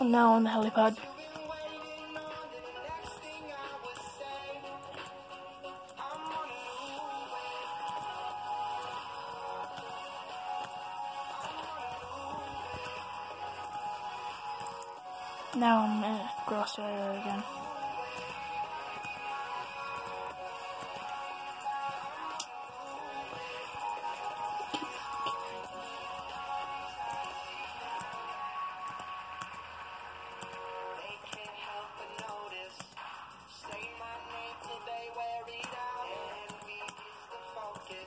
I'm now on the helipad. Now I'm in a grass area again. You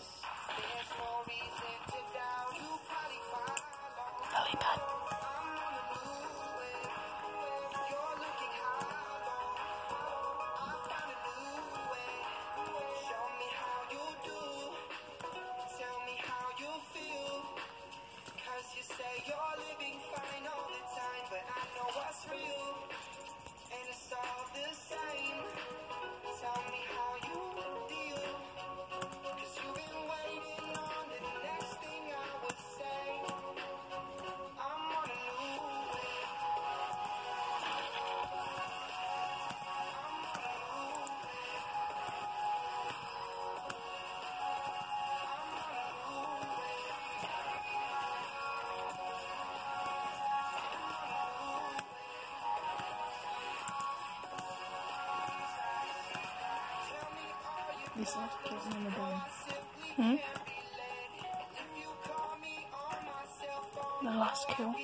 This last kill's in the building. Hmm? The last kill.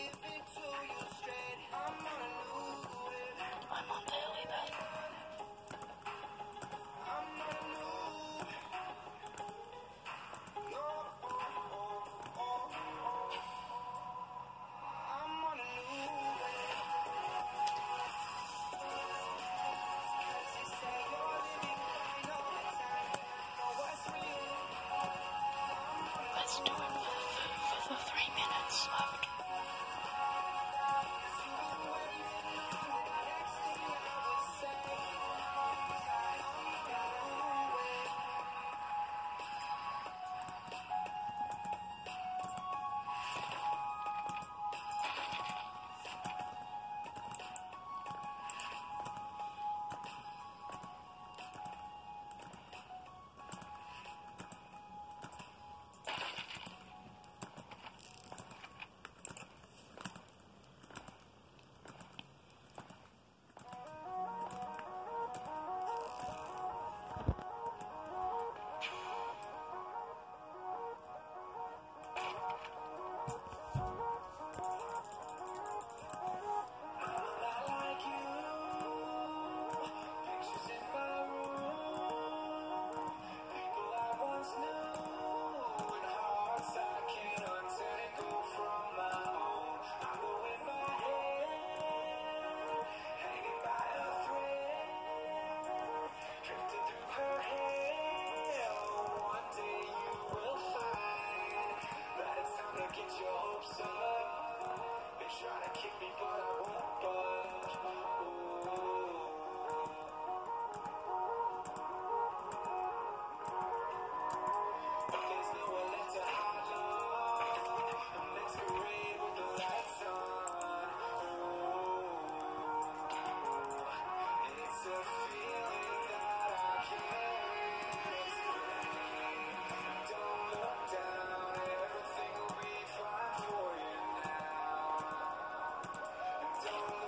loved. Let's go!